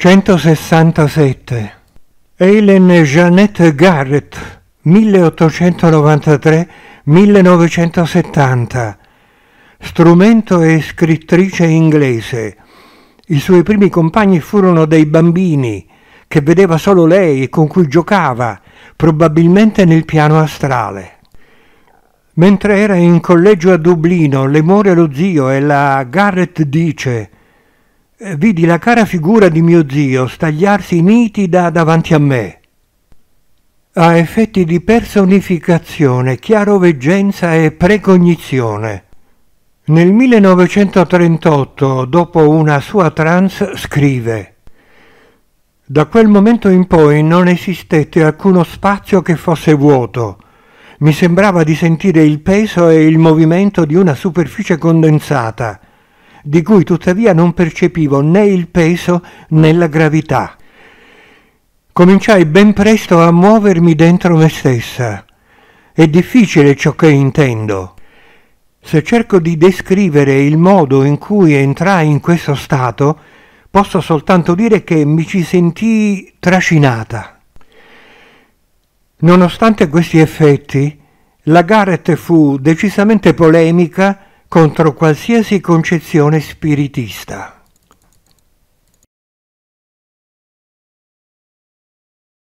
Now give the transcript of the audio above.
167 Eileen Jeanette Garrett 1893-1970 Strumento e scrittrice inglese. I suoi primi compagni furono dei bambini che vedeva solo lei e con cui giocava, probabilmente nel piano astrale. Mentre era in collegio a Dublino, le muore lo zio e la Garrett dice vidi la cara figura di mio zio stagliarsi nitida davanti a me. Ha effetti di personificazione, chiaroveggenza e precognizione. Nel 1938, dopo una sua trance, scrive Da quel momento in poi non esistette alcuno spazio che fosse vuoto. Mi sembrava di sentire il peso e il movimento di una superficie condensata di cui tuttavia non percepivo né il peso né la gravità. Cominciai ben presto a muovermi dentro me stessa. È difficile ciò che intendo. Se cerco di descrivere il modo in cui entrai in questo stato, posso soltanto dire che mi ci sentii trascinata. Nonostante questi effetti, la Garrett fu decisamente polemica contro qualsiasi concezione spiritista.